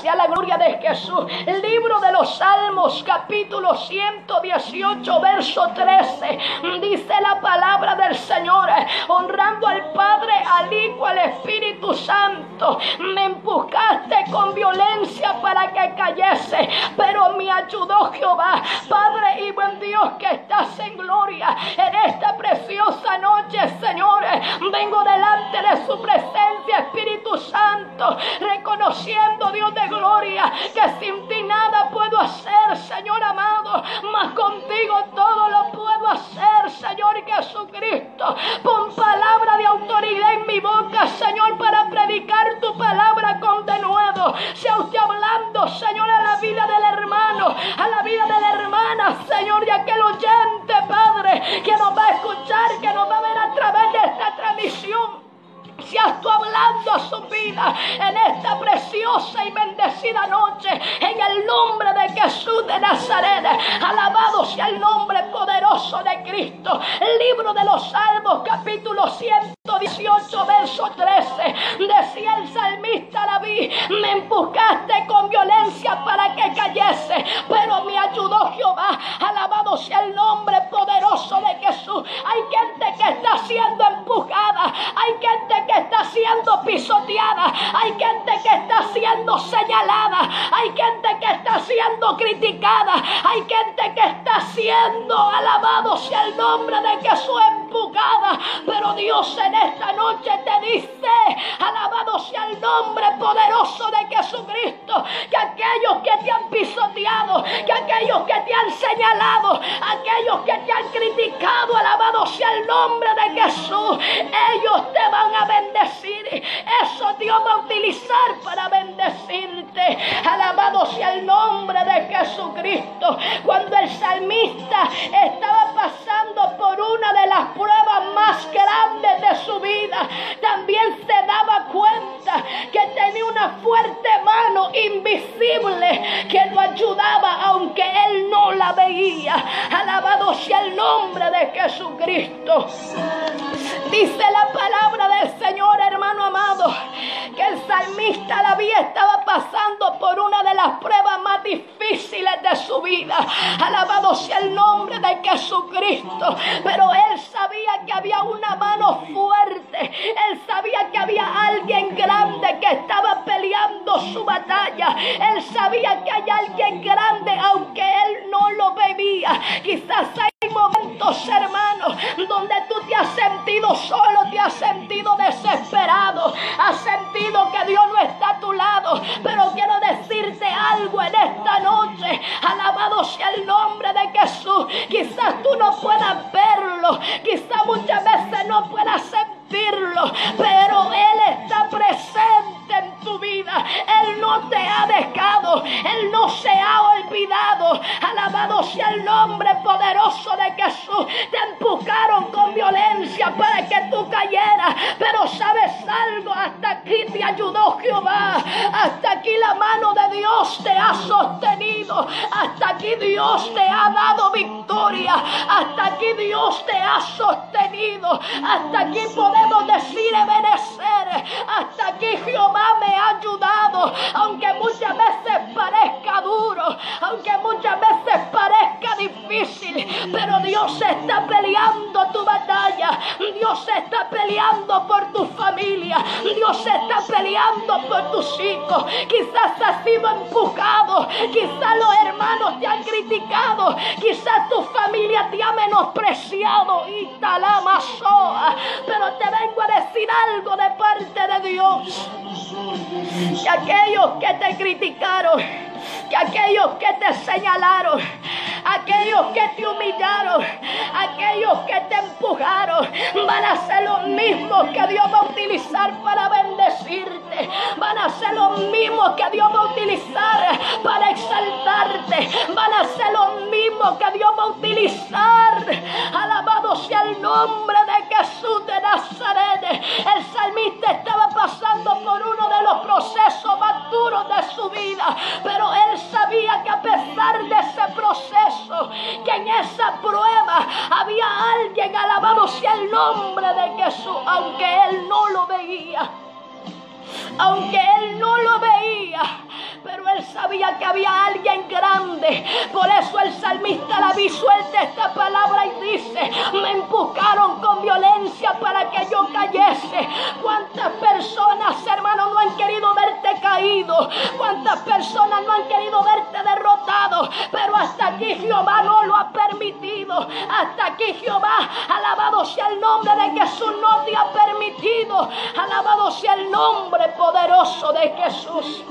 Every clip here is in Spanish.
sea la gloria de Jesús. Libro de los Salmos, capítulo 118, verso 13. Dice la palabra del Señor, honrando al Padre, al Hijo, al Espíritu Santo. Me empujaste con violencia para que cayese, pero me ayudó Jehová. Padre y buen Dios que estás en gloria en esta preciosa noche, Señor. Vengo delante de su presencia, Espíritu Santo, reconociendo, Dios de gloria, que sin ti nada puedo hacer, Señor amado, mas contigo todo lo puedo hacer, Señor Jesucristo. Pon palabra de autoridad en mi boca, Señor, para predicar tu palabra con denuedo. Sea usted hablando, Señor, a la vida del hermano, a la vida de la hermana, Señor, de aquel oyente, Padre, que nos va a escuchar, que nos va a ver a través de esta transmisión seas tú hablando a su vida en esta preciosa y bendecida noche, en el nombre de Jesús de Nazaret. Alabado sea el nombre poderoso de Cristo. Libro de los Salmos, capítulo 118, hay gente que está siendo señalada, hay gente que está siendo criticada, hay gente que está siendo alabado sea el nombre de Jesús empujada, pero Dios en esta noche te dice, alabado sea el nombre poderoso de Jesucristo, que aquellos que te han pisoteado, que aquellos que te han señalado, aquellos que te han criticado, alabado sea el nombre de Jesús, ellos te van a bendecir. Eso Dios va a utilizar para bendecirte. Alabado sea el nombre de Jesucristo. Cuando el salmista estaba pasando por una de las Alabado sea el nombre de Jesús. Quizás tú no puedas verlo, quizás muchas veces no puedas sentirlo, Dios te ha dado victoria. Hasta aquí Dios te ha sostenido. Hasta aquí podemos decir obedecer. Hasta aquí Jehová me ha ayudado. Aunque muchas veces parezca duro. Aunque muchas veces Pero Dios está peleando tu batalla. Dios está peleando por tu familia. Dios está peleando por tus hijos. Quizás has sido empujado. Quizás los hermanos te han criticado. Quizás tu familia te ha menospreciado. Y. Pero te vengo a decir algo de parte de Dios. Que aquellos que te criticaron, que aquellos que te señalaron, aquellos que te humillaron, aquellos que te empujaron, van a ser los mismos que Dios va a utilizar para bendecirte. Van a ser los mismos que Dios va a utilizar sea el nombre de Jesús, aunque él no lo veía aunque él no lo veía, pero él sabía que había alguien grande. Por eso el salmista la suelta esta palabra y dice, me empujaron con violencia para que yo cayese. ¿Cuántas personas, hermano, no han querido verte caído? ¿Cuántas personas no han querido verte derrotado? Pero hasta aquí Jehová no lo ha permitido. Hasta aquí Jehová, alabado sea el nombre de Jesús, no te ha permitido. Alabado sea el nombre poderoso de Jesús.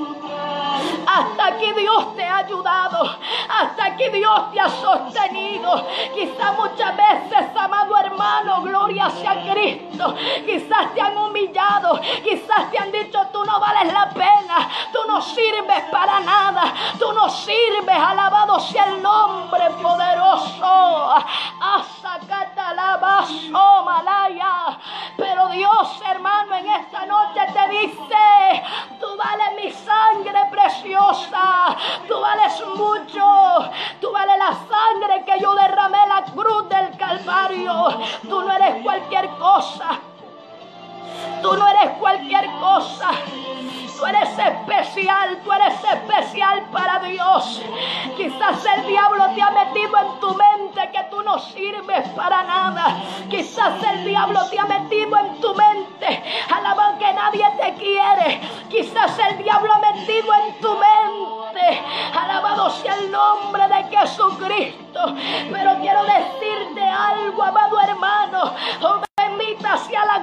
Hasta aquí Dios te ha ayudado. Hasta aquí Dios te ha sostenido. Quizás muchas veces, amado hermano, gloria sea Cristo. Quizás te han humillado. Quizás te han dicho, tú no vales la pena. Tú no sirves para nada. Tú no sirves. Alabado sea el nombre Pero Dios, hermano, en esta noche te dice, tú vales mi sangre preciosa. Tú vales mucho. Tú vales la sangre que yo derramé en la cruz del Calvario. Tú no eres cualquier cosa. Tú no eres cualquier cosa. Tú eres especial, tú eres especial para Dios. Quizás el diablo te ha metido en tu mente sirves para nada. Quizás el diablo te ha metido en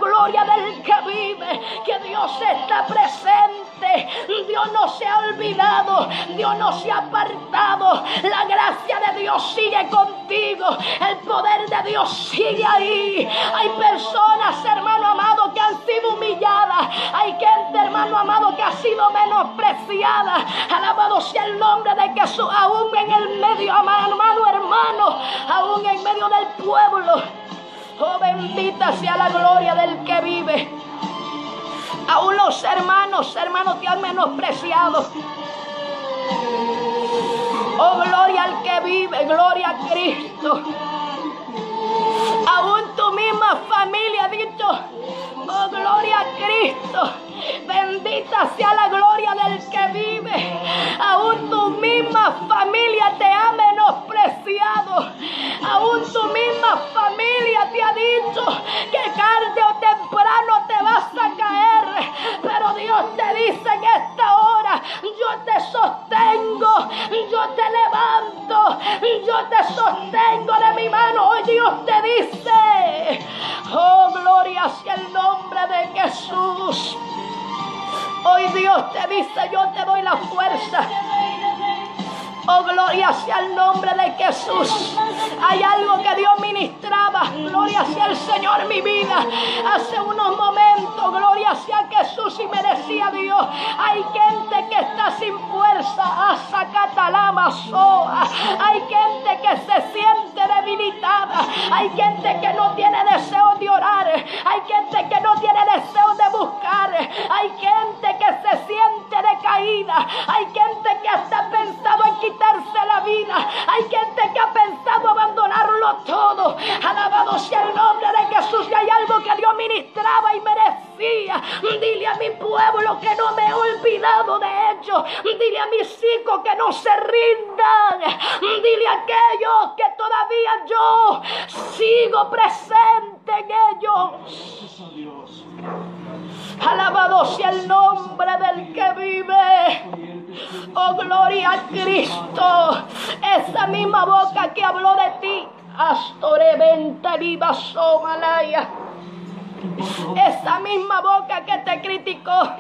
gloria del que vive. Que Dios está presente Dios no se ha olvidado. Dios no se ha apartado. La gracia de Dios sigue contigo. El poder de Dios sigue ahí. Hay personas, hermano amado, que han sido humilladas. Hay gente, hermano amado, que ha sido menospreciada. Alabado sea el nombre de Jesús. Aún en el medio, hermano, hermano. Aún en medio del pueblo. Oh, bendita sea la gloria del que vive. Aún los hermanos, hermanos, te han menospreciado. Oh, gloria al que vive, gloria a Cristo. Aún tu misma familia ha dicho, sea el nombre de Jesús. Hay algo que Dios ministraba. Gloria sea el Señor mi vida. Hace unos momentos, gloria sea Jesús y me decía Dios. Hay gente que está sin fuerza. Hay gente que se siente debilitada. Hay gente que no tiene deseo de orar. Hay gente que no tiene deseo de buscar. Hay gente que se siente decaída. Hay gente que hasta pensado en quitarse la vida. Hay gente que ha pensado abandonarlo todo. Alabado sea el nombre de Jesús. Y hay algo que Dios ministraba y merecía. Dile a mi pueblo que no me he olvidado de ellos. Dile a mis hijos que no se rindan. Dile a aquellos que todavía yo sigo presente en ellos. Alabado sea el nombre del que vive. Oh, gloria a Cristo. Esa misma boca que habló de ti. Astore venta viva somalaya. Esa misma boca que te criticó.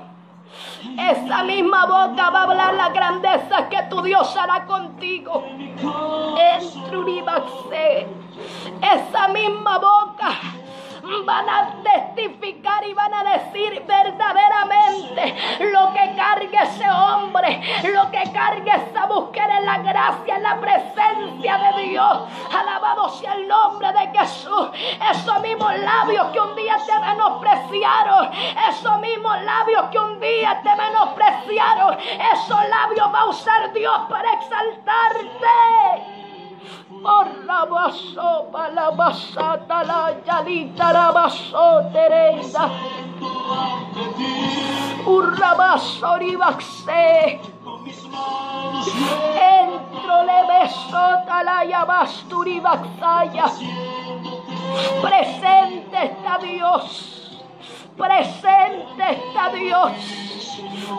Esa misma boca va a hablar la grandeza que tu Dios hará contigo. Esa misma boca van a testificar y van a decir verdaderamente lo que cargue ese hombre, lo que cargue esa mujer en la gracia, en la presencia de Dios. Alabado sea el nombre de Jesús. Esos mismos labios que un día te menospreciaron, esos mismos labios que un día te menospreciaron, esos labios va a usar Dios para exaltarte. Por la baso, la yalita, la baso, Teresa. Urrabaso, ribaxe. Entro le besota la yabasturi baxaya. Presente está Dios. Presente está Dios.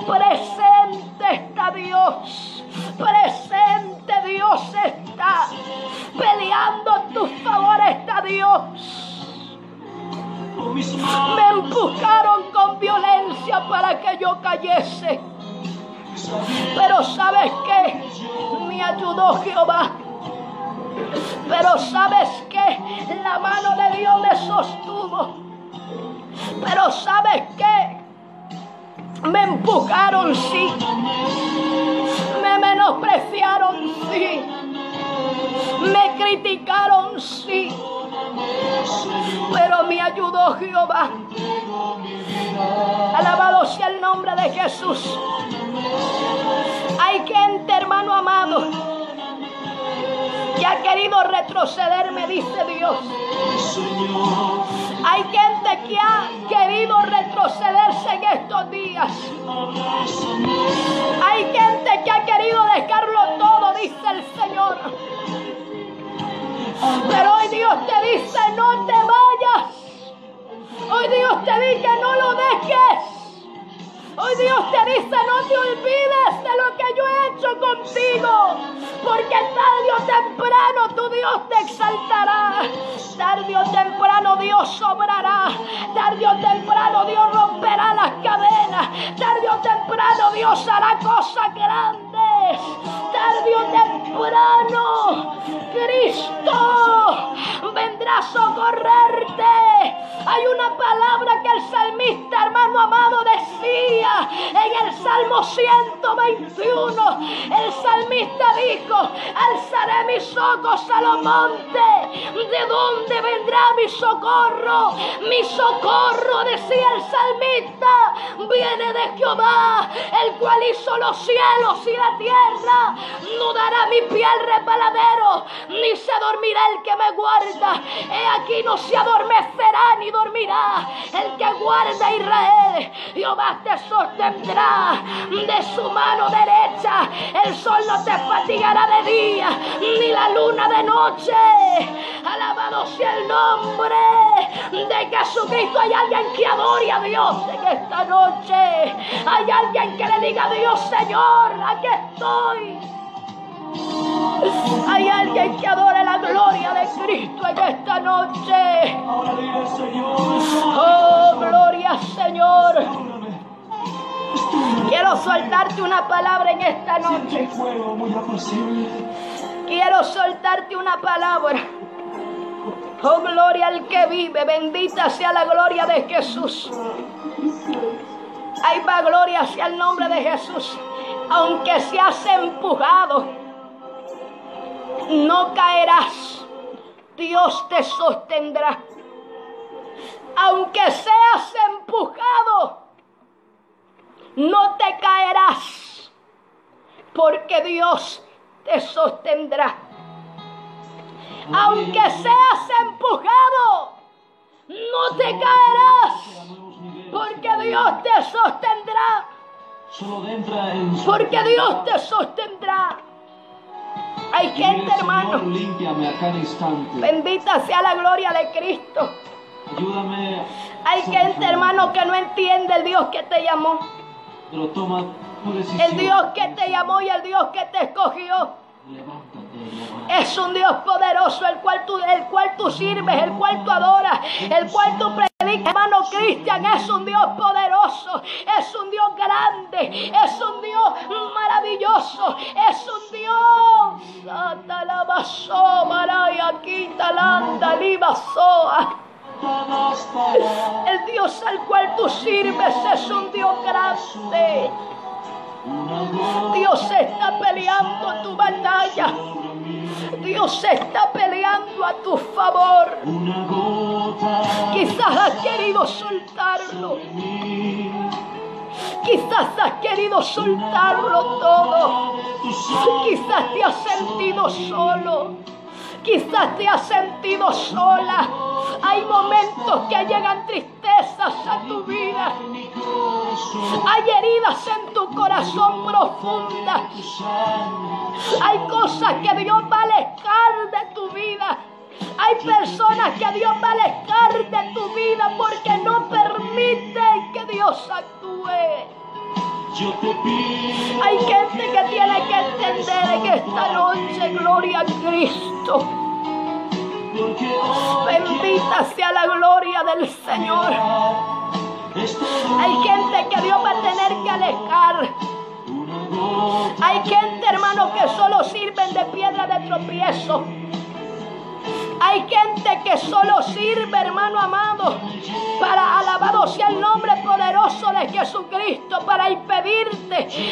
Presente está Dios. Presente Dios está. Peleando tu favor está Dios. Me empujaron con violencia para que yo cayese. Pero sabes qué? Me ayudó Jehová. Pero sabes qué? La mano de Dios me sostuvo. Pero sabes qué? Me empujaron, sí. Me menospreciaron, sí. Me criticaron, sí. Pero me ayudó Jehová. Alabado sea el nombre de Jesús. Hay gente, hermano amado, que ha querido retrocederme, dice Dios. Hay gente que ha querido retrocederse en estos días. Hay gente que ha querido dejarlo todo, dice el Señor. Pero hoy Dios te dice, no te vayas. Hoy Dios te dice no lo dejes. Hoy Dios te dice, no te olvides de lo que yo he hecho contigo, porque tarde o temprano tu Dios te exaltará, tarde o temprano Dios sobrará, tarde o temprano Dios romperá las cadenas, tarde o temprano Dios hará cosas grandes, tarde o temprano Cristo vendrá a socorrerte. Hay una palabra que el salmista, hermano amado, Salmo 121. El salmista dijo, alzaré mis ojos a los montes. ¿De dónde vendrá mi socorro? Mi socorro, decía el salmista, viene de Jehová, el cual hizo los cielos y la tierra. No dará mi pie al ni se dormirá el que me guarda. He aquí no se adormecerá ni dormirá el que guarda a Israel. Jehová te sostendrá de su mano derecha. El sol no te fatigará de día, ni la luna de noche. Alabado sea el nombre de Jesucristo. Hay alguien que adore a Dios en esta noche. Hay alguien que le diga a Dios, Señor, aquí estoy. Hay alguien que adore la gloria de Cristo en esta noche. Oh, gloria Señor. Quiero soltarte una palabra en esta noche. Quiero soltarte una palabra. Oh, gloria al que vive. Bendita sea la gloria de Jesús. Ay, va gloria sea el nombre de Jesús. Aunque seas empujado, no caerás. Dios te sostendrá. Aunque seas empujado, no te caerás, porque Dios te sostendrá. Aunque seas empujado, no te caerás, porque Dios te sostendrá. Porque Dios te sostendrá. Hay gente, hermano. Bendita sea la gloria de Cristo. Ayúdame. Hay gente, hermano, que no entiende el Dios que te llamó. Pero toma tu decisión. El Dios que te llamó y el Dios que te escogió. Levántate, levántate. Es un Dios poderoso, el cual tú, el cual tú sirves, el cual tú adoras, el cual tú predicas. Hermano Cristian, es un Dios poderoso, es un Dios grande, es un Dios maravilloso, es un Dios. Satalabaso, maraya, quitalanda, libasoa. El Dios al cual tú sirves es un Dios grande. Dios está peleando tu batalla. Dios está peleando a tu favor. Quizás has querido soltarlo. Quizás has querido soltarlo todo. Quizás te has sentido solo. Quizás te has sentido sola. Hay momentos que llegan tristezas a tu vida. Hay heridas en tu corazón profundas. Hay cosas que Dios va a alejar de tu vida. Hay personas que Dios va a alejar de tu vida porque no permiten que Dios actúe. Hay gente que tiene que entender en esta noche, gloria a Cristo. Bendita sea la gloria del Señor. Hay gente que Dios va a tener que alejar. Hay gente, hermano, que solo sirven de piedra de tropiezo. Hay gente que solo sirve, hermano amado, para alabado sea el nombre poderoso de Jesucristo, para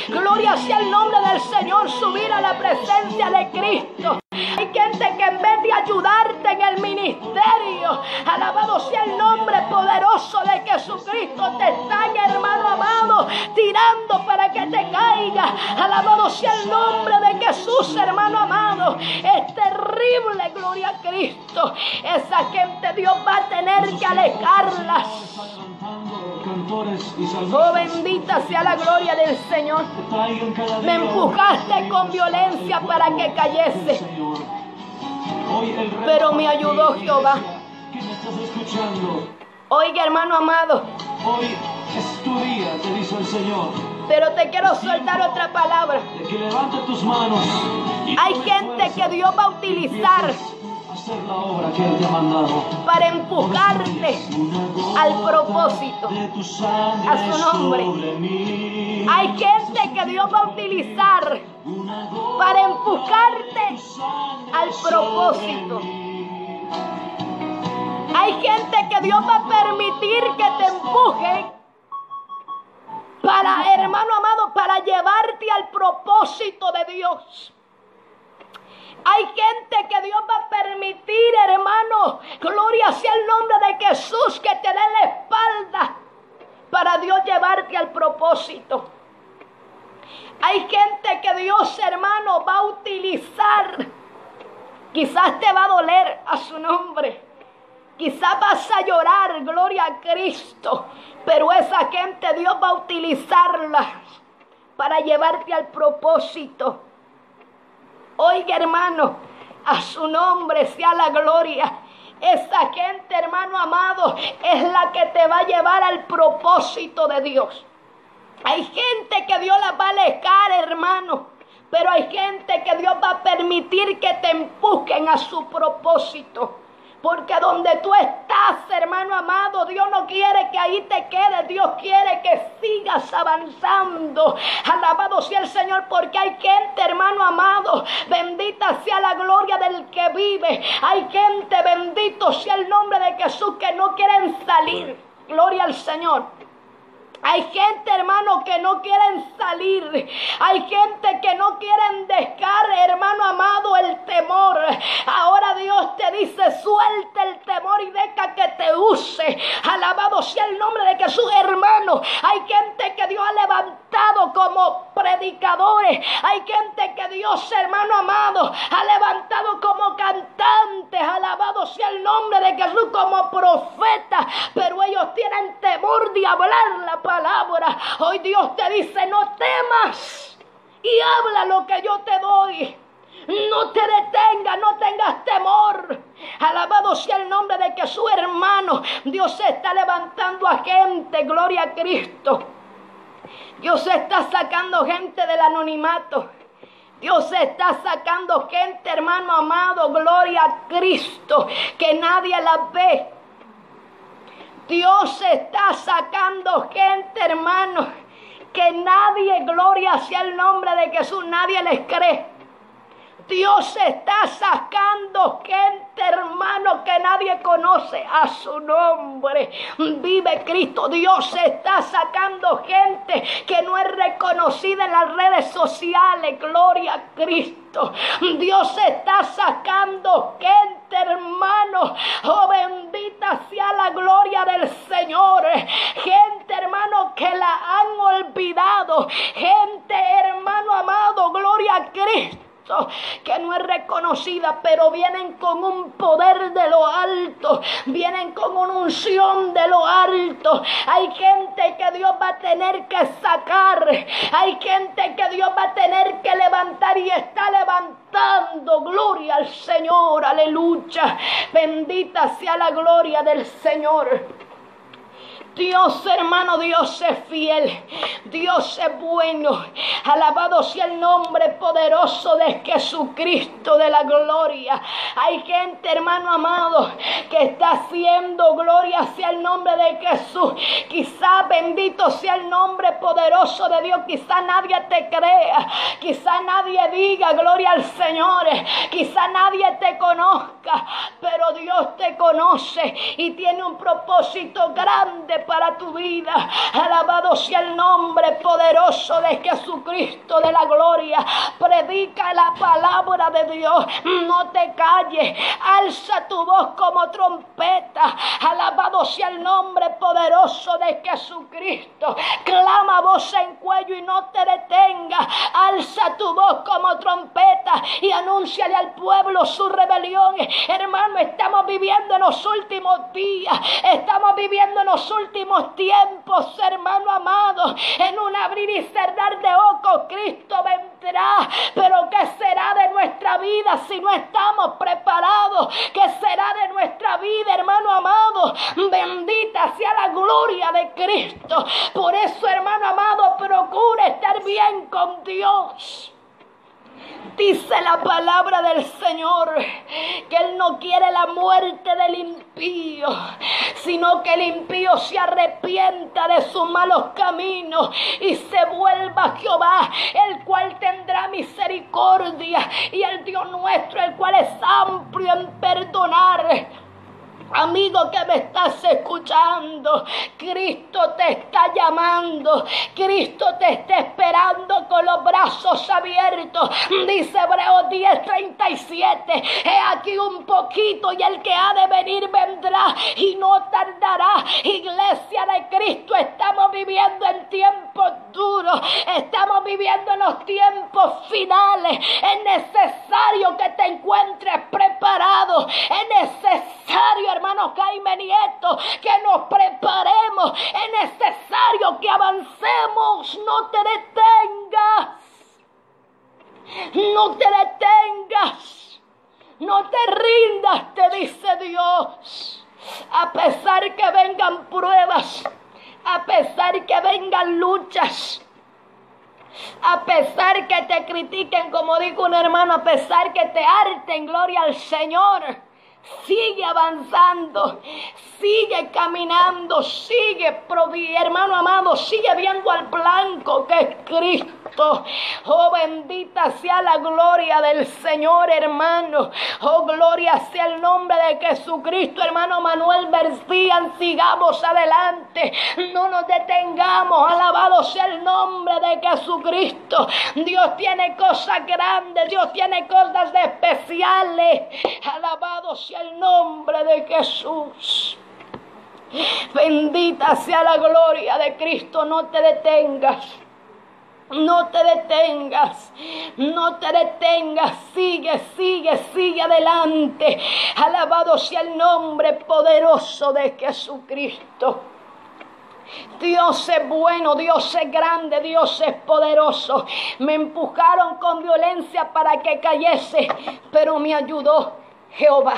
gloria sea el nombre del Señor, subir a la presencia de Cristo. Hay gente que en vez de ayudarte en el ministerio, alabado sea el nombre poderoso de Jesucristo, te están, hermano amado, tirando para que te caiga. Alabado sea el nombre de Jesús, hermano amado. Es terrible, gloria a Cristo. Esa gente Dios va a tener que alejarlas. Cantores y Oh, salmistas bendita sea la gloria del Señor. Me empujaste con violencia para que cayese. Pero me ayudó Jehová. Oiga, hermano amado, Hoy es tu día, te dice el Señor. pero te quiero soltar otra palabra. De que levantes tus manos. y Hay gente que Dios va a utilizar para empujarte al propósito. A su nombre. Hay gente que Dios va a utilizar para empujarte al propósito. Hay gente que Dios va a permitir que te empuje para, hermano amado, para llevarte al propósito de Dios. Hay gente que Dios va a permitir, hermano, gloria sea el nombre de Jesús, que te dé la espalda para Dios llevarte al propósito. Hay gente que Dios, hermano, va a utilizar. Quizás te va a doler a su nombre. Quizás vas a llorar, gloria a Cristo. Pero esa gente Dios va a utilizarla para llevarte al propósito. Oiga, hermano, a su nombre sea la gloria. Esa gente, hermano amado, es la que te va a llevar al propósito de Dios. Hay gente que Dios la va a alejar, hermano. Pero hay gente que Dios va a permitir que te empujen a su propósito. Porque donde tú estás, hermano amado, Dios no quiere que ahí te quedes. Dios quiere que sigas avanzando. Alabado sea el Señor, porque hay gente, hermano amado. Bendita sea la gloria del que vive. Hay gente, bendito sea el nombre de Jesús, que no quieren salir. Gloria al Señor. Hay gente, hermano, que no quieren salir. Hay gente que no quieren dejar, hermano amado, el temor. Ahora Dios te dice, suelta el temor y deja que te use. Alabado sea el nombre de Jesús, hermano. Hay gente que Dios ha levantado como predicadores. Hay gente que Dios, hermano amado, ha levantado como cantantes. Alabado sea el nombre de Jesús como profeta. Pero ellos tienen temor de hablar la palabra. Hoy Dios te dice, no temas y habla lo que yo te doy. No te detengas, no tengas temor. Alabado sea el nombre de que su hermano, Dios está levantando a gente, gloria a Cristo. Dios está sacando gente del anonimato. Dios está sacando gente, hermano amado, gloria a Cristo, que nadie la ve. Dios está sacando gente, hermano, que nadie, gloria sea el nombre de Jesús, nadie les cree. Dios está sacando gente, hermano, que nadie conoce a su nombre. Vive Cristo. Dios está sacando gente que no es reconocida en las redes sociales. Gloria a Cristo. Dios está sacando gente, hermano. Oh, bendita sea la gloria del Señor. Gente, hermano, que la han olvidado. Gente, hermano amado, gloria a Cristo que no es reconocido conocida, pero vienen con un poder de lo alto, vienen con una unción de lo alto. Hay gente que Dios va a tener que sacar, hay gente que Dios va a tener que levantar y está levantando. Gloria al Señor, aleluya. Bendita sea la gloria del Señor. Dios, hermano, Dios es fiel. Dios es bueno. Alabado sea el nombre poderoso de Jesucristo de la gloria. Hay gente, hermano amado, que está haciendo gloria hacia el nombre de Jesús. Quizá bendito sea el nombre poderoso de Dios. Quizá nadie te crea. Quizá nadie diga gloria al Señor. Quizá nadie te conozca. Pero Dios te conoce y tiene un propósito grande para tu vida. Alabado sea el nombre poderoso de Jesucristo de la gloria. Predica la palabra de Dios. No te calles. Alza tu voz como trompeta. Alabado sea el nombre poderoso de Jesucristo. Clama voz en cuello y no te detenga. Alza tu voz como trompeta y anúnciale al pueblo su rebelión. Hermano, estamos viviendo en los últimos días. Estamos viviendo en los últimos tiempos, hermano amado, en un abrir y cerrar de ojos, Cristo vendrá. Pero ¿qué será de nuestra vida si no estamos preparados? ¿Qué será de nuestra vida, hermano amado? Bendita sea la gloria de Cristo. Por eso, hermano amado, procura estar bien con Dios. Dice la palabra del Señor que Él no quiere la muerte del impío, sino que el impío se arrepienta de sus malos caminos y se vuelva a Jehová, el cual tendrá misericordia, y el Dios nuestro, el cual es amplio en perdonar Amigo que me estás escuchando, Cristo te está llamando, Cristo te está esperando con los brazos abiertos. Dice Hebreos 10:37, he aquí un poquito y el que ha de venir vendrá y no tardará. Iglesia de Cristo, estamos viviendo en tiempos duros, estamos viviendo en los tiempos finales. Es necesario que te encuentres preparado, es necesario hermano Jaime Nieto, que nos preparemos. Es necesario que avancemos. No te detengas. No te detengas. No te rindas, te dice Dios. A pesar que vengan pruebas, a pesar que vengan luchas, a pesar que te critiquen, como dijo un hermano, a pesar que te harten, gloria al Señor. Sigue avanzando, sigue caminando, sigue, hermano amado, sigue viendo al blanco que es Cristo. Oh, bendita sea la gloria del Señor, hermano. Oh, gloria sea el nombre de Jesucristo, hermano Manuel Bercían. Sigamos adelante, no nos detengamos. Alabado sea el nombre de Jesucristo. Dios tiene cosas grandes, Dios tiene cosas especiales. Alabado sea el nombre de Jesús. Bendita sea la gloria de Cristo. No te detengas. No te detengas, no te detengas, sigue, sigue, sigue adelante. Alabado sea el nombre poderoso de Jesucristo. Dios es bueno, Dios es grande, Dios es poderoso. Me empujaron con violencia para que cayese, pero me ayudó Jehová.